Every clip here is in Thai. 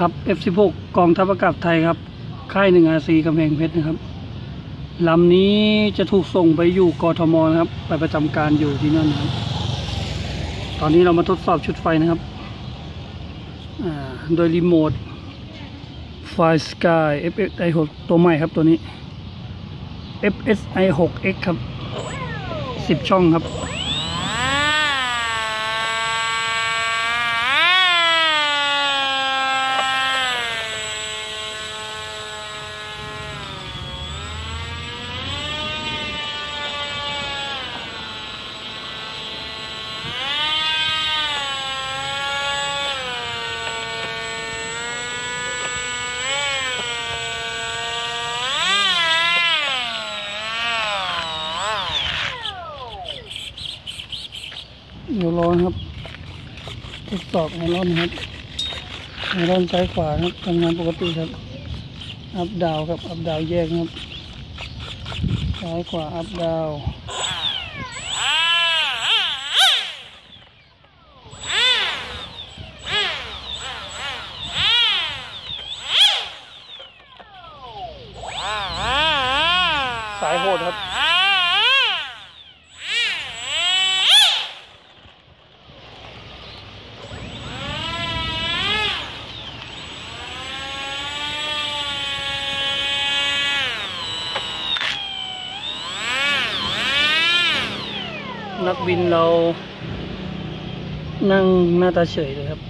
ทัพ F16 กองทัพอากาศไทยครับ ค่ายหนึ่งอาซีกำแพงเพชรนะครับลำนี้จะถูกส่งไปอยู่กทมนะครับ ไปประจำการอยู่ที่นั่นนะครับ ตอนนี้เรามาทดสอบชุดไฟนะครับโดยรีโมทไฟสกาย FSI 6ตัวใหม่ครับตัวนี้ FSI 6X ครับ 10 ช่องครับ เดี๋ยวรอครับทดสอบไอรอนครับไอรอนซ้ายขวาครับทำงานปกติครับ อัพดาวครับ อัพดาวแยกครับ ซ้ายขวาอัพดาวสายโหดครับ นักบินเรานั่งหน้าตาเฉยเลยครับ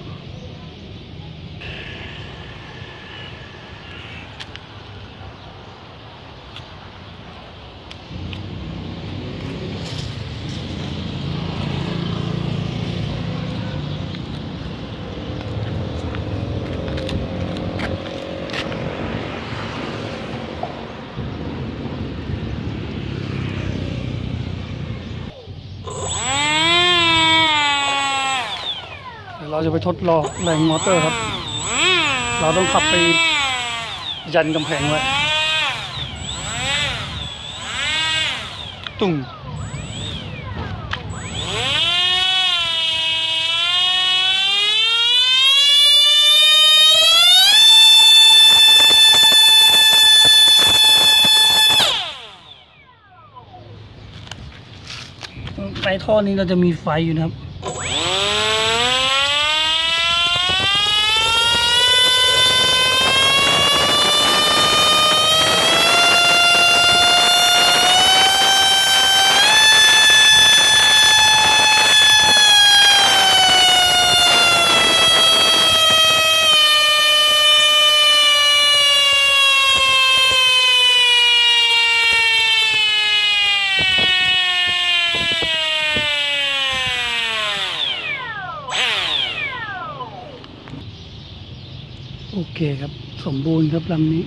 เดี๋ยวเรา จะไปทดลองแรงมอเตอร์ครับ เราต้องขับไปยันกำแพงไว้ตุ่งในท่อนี้เราจะมีไฟอยู่นะครับ โอเคครับ สมบูรณ์ครับลำนี้